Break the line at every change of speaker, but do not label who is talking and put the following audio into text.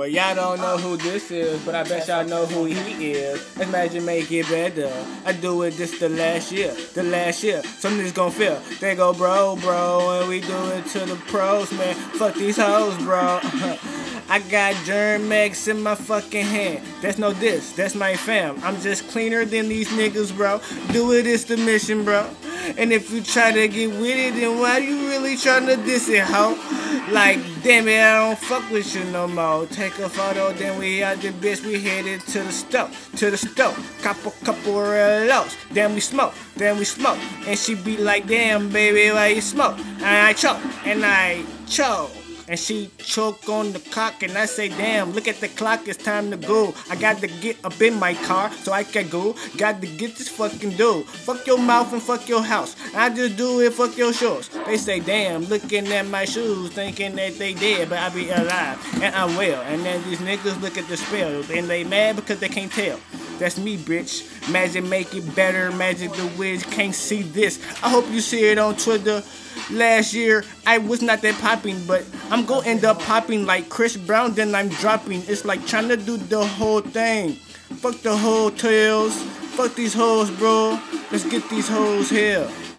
Well, y'all don't know who this is, but I bet y'all know who he is. Let's make it better. I do it this the last year, the last year. Something's niggas gon' feel. They go, bro, bro, and we do it to the pros, man. Fuck these hoes, bro. I got Germ-X in my fucking hand. That's no diss, that's my fam. I'm just cleaner than these niggas, bro. Do it, it's the mission, bro. And if you try to get with it, then why you really trying to diss it, ho? Like, damn it, I don't fuck with you no more. Take a photo, then we out the bitch, we headed to the stove, to the stove. Couple of lows, then we smoke, then we smoke. And she be like, damn, baby, why you smoke? And I choke, and I choke and she choke on the cock and I say damn look at the clock it's time to go. I got to get up in my car so I can go. Got to get this fucking dude fuck your mouth and fuck your house. I just do it fuck your shoes they say damn looking at my shoes thinking that they dead but I be alive. And I'm well. And then these niggas look at the spell. And they mad because they can't tell. That's me, bitch. Magic make it better. Magic the Wiz can't see this. I hope you see it on Twitter. Last year, I was not that popping, but I'm gonna end up popping like Chris Brown, then I'm dropping. It's like trying to do the whole thing. Fuck the hotels. Fuck these hoes, bro. Let's get these hoes here.